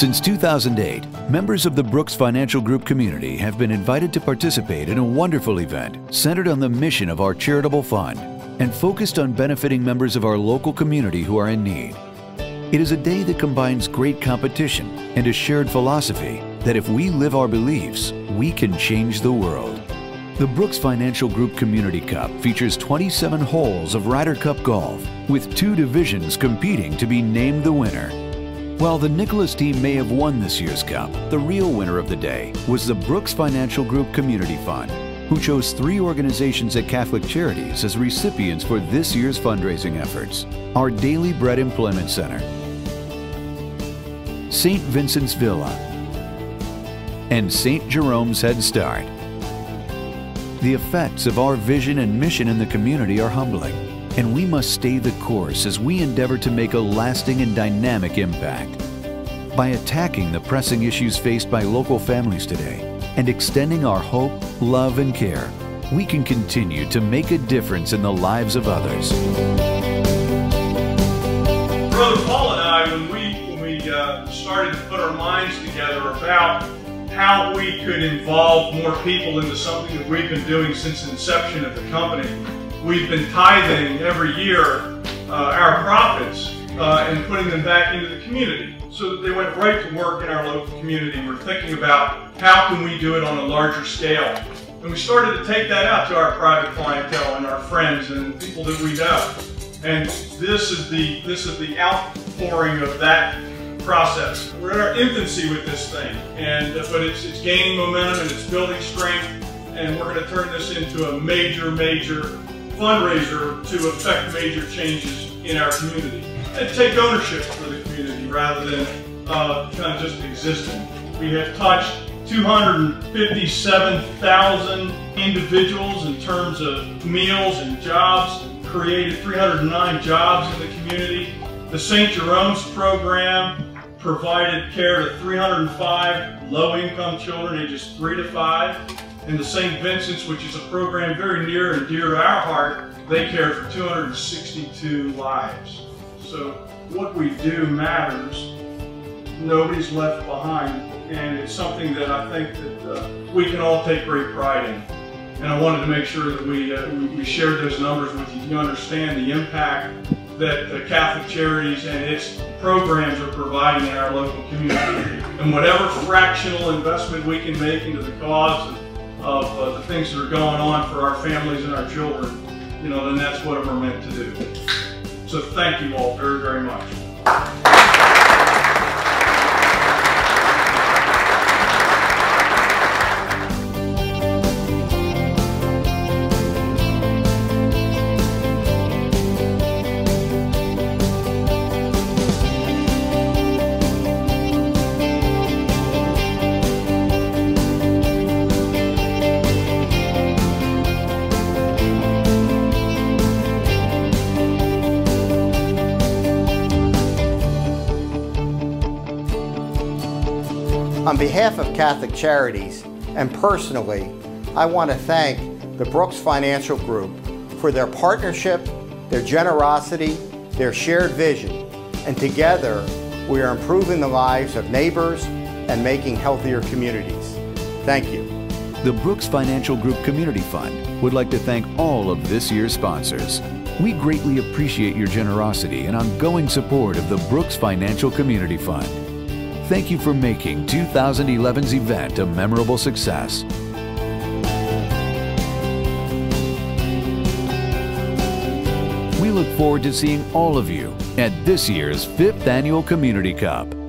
Since 2008, members of the Brooks Financial Group community have been invited to participate in a wonderful event centered on the mission of our charitable fund and focused on benefiting members of our local community who are in need. It is a day that combines great competition and a shared philosophy that if we live our beliefs, we can change the world. The Brooks Financial Group Community Cup features 27 holes of Ryder Cup golf, with two divisions competing to be named the winner. While the Nicklaus team may have won this year's cup, the real winner of the day was the Brooks Financial Group Community Fund, who chose three organizations at Catholic Charities as recipients for this year's fundraising efforts. Our Daily Bread Employment Center, St. Vincent's Villa, and St. Jerome's Head Start. The effects of our vision and mission in the community are humbling and we must stay the course as we endeavor to make a lasting and dynamic impact. By attacking the pressing issues faced by local families today and extending our hope, love, and care, we can continue to make a difference in the lives of others. Brother Paul and I, when we, when we uh, started to put our minds together about how we could involve more people into something that we've been doing since inception of the company, we've been tithing every year uh, our profits uh, and putting them back into the community so that they went right to work in our local community. We're thinking about how can we do it on a larger scale. And we started to take that out to our private clientele and our friends and people that we know. And this is the this is the outpouring of that process. We're in our infancy with this thing, and but it's it's gaining momentum and it's building strength, and we're going to turn this into a major, major fundraiser to affect major changes in our community and take ownership for the community rather than uh, kind of just existing. We have touched 257,000 individuals in terms of meals and jobs, created 309 jobs in the community. The St. Jerome's program provided care to 305 low-income children ages 3 to 5 and the St. Vincent's, which is a program very near and dear to our heart, they care for 262 lives. So what we do matters. Nobody's left behind, and it's something that I think that uh, we can all take great pride in. And I wanted to make sure that we, uh, we shared those numbers with you. You understand the impact that the Catholic Charities and its programs are providing in our local community. And whatever fractional investment we can make into the cause of uh, the things that are going on for our families and our children, you know, then that's what we're meant to do. So thank you all very, very much. On behalf of Catholic Charities and personally, I want to thank the Brooks Financial Group for their partnership, their generosity, their shared vision, and together we are improving the lives of neighbors and making healthier communities. Thank you. The Brooks Financial Group Community Fund would like to thank all of this year's sponsors. We greatly appreciate your generosity and ongoing support of the Brooks Financial Community Fund. Thank you for making 2011's event a memorable success. We look forward to seeing all of you at this year's 5th Annual Community Cup.